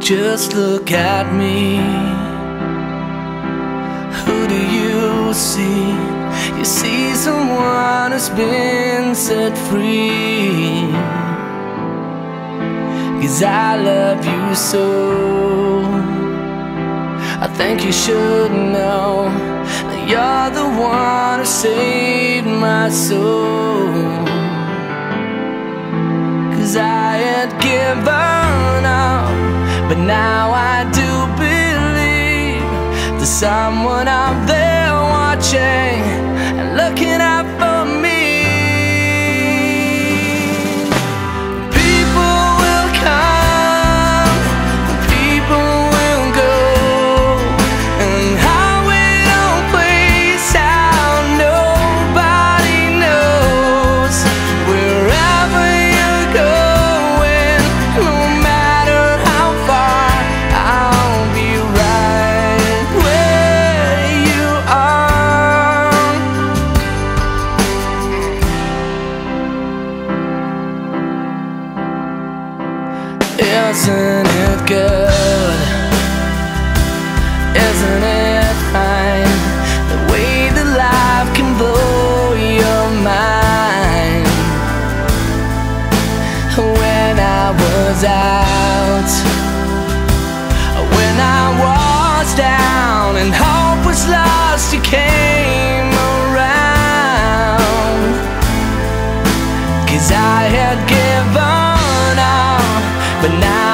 Just look at me. Who do you see? You see someone who's been set free. Cause I love you so. I think you should know that you're the one who saved my soul. Cause I had given now I do believe there's someone out there watching was out, when I was down and hope was lost, you came around. Cause I had given up, but now